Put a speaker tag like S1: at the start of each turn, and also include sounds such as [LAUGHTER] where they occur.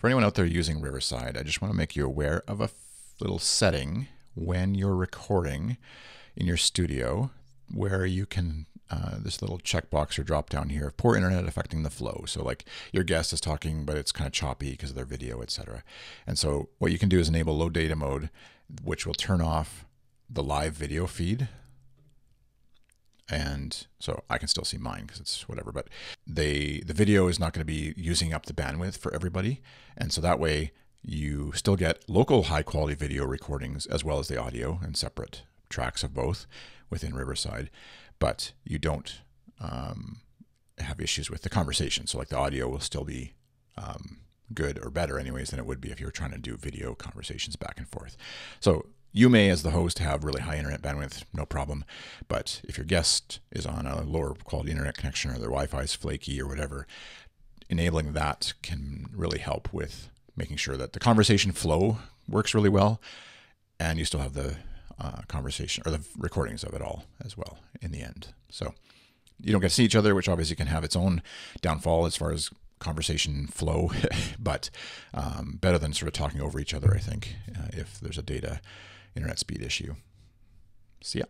S1: For anyone out there using Riverside, I just want to make you aware of a little setting when you're recording in your studio where you can uh, this little checkbox or drop down here poor internet affecting the flow. So like your guest is talking but it's kind of choppy because of their video etc and so what you can do is enable low data mode which will turn off the live video feed and so I can still see mine because it's whatever. But they the video is not going to be using up the bandwidth for everybody, and so that way you still get local high quality video recordings as well as the audio and separate tracks of both within Riverside, but you don't um, have issues with the conversation. So like the audio will still be um, good or better anyways than it would be if you were trying to do video conversations back and forth. So you may, as the host, have really high internet bandwidth, no problem. But if your guest is on a lower quality internet connection or their Wi Fi is flaky or whatever, enabling that can really help with making sure that the conversation flow works really well and you still have the uh, conversation or the recordings of it all as well in the end. So you don't get to see each other, which obviously can have its own downfall as far as conversation flow, [LAUGHS] but um, better than sort of talking over each other, I think, uh, if there's a data internet speed issue. See ya.